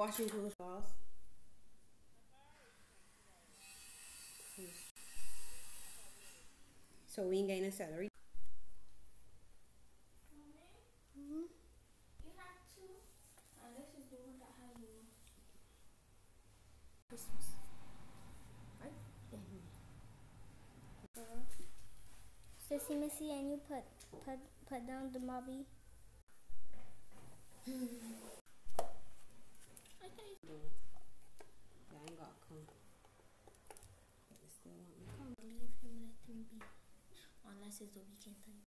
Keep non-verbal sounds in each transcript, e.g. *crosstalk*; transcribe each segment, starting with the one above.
washing clothes sauce. So we ain't getting a celery. Mm-hmm. You have two, and this is the one that has. Christmas. Right? Uh, Sissy Missy, and you put put put down the mobby. *laughs* Unless it's the weekend time.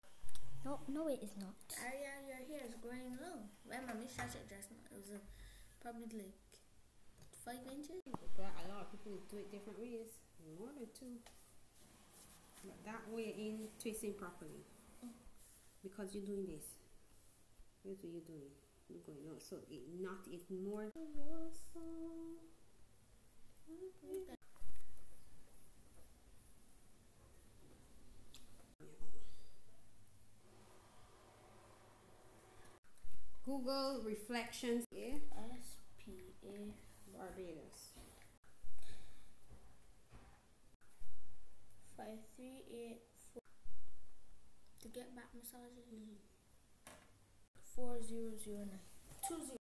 No, no, it is not. Aria, your hair is growing long. When mommy started it just now, it was a, probably like five inches. But a lot of people do it different ways. More than two. But that way ain't twisting properly. Because you're doing this. Here's what you're doing. You're going out. So it not it's more Google reflections yeah. S P A. Barbados. Five three eight four. To get back massages. Four zero zero nine. Two zero.